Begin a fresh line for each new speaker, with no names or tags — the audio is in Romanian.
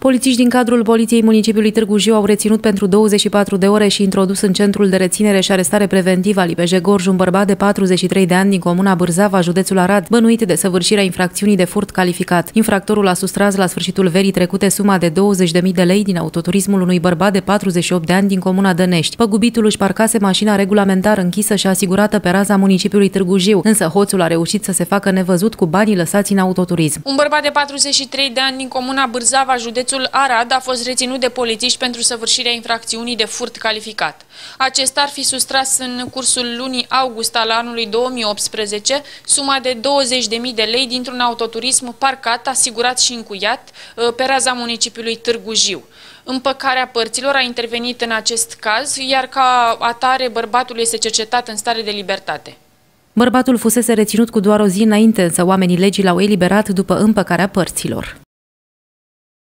Polițiști din cadrul Poliției Municipiului Târgu Jiu au reținut pentru 24 de ore și introdus în centrul de reținere și arestare preventivă al IPJ Gorj un bărbat de 43 de ani din comuna Bârzava, județul Arad, bănuit de săvârșirea infracțiunii de furt calificat. Infractorul a sustras la sfârșitul verii trecute suma de 20.000 de lei din autoturismul unui bărbat de 48 de ani din comuna Dănești. Păgubitul își parcase mașina regulamentar închisă și asigurată pe raza municipiului Târgu Jiu, însă hoțul a reușit să se facă nevăzut cu banii lăsați în autoturism.
Un bărbat de 43 de ani din comuna Bârzava, județul Județul Arad a fost reținut de polițiști pentru săvârșirea infracțiunii de furt calificat. Acesta ar fi sustras în cursul lunii august al anului 2018 suma de 20.000 de lei dintr-un autoturism parcat, asigurat și încuiat uh, pe raza municipiului Târgu Jiu. Împăcarea părților a intervenit în acest caz, iar ca atare bărbatul este cercetat în stare de libertate.
Bărbatul fusese reținut cu doar o zi înainte, însă oamenii legii l-au eliberat după împăcarea părților.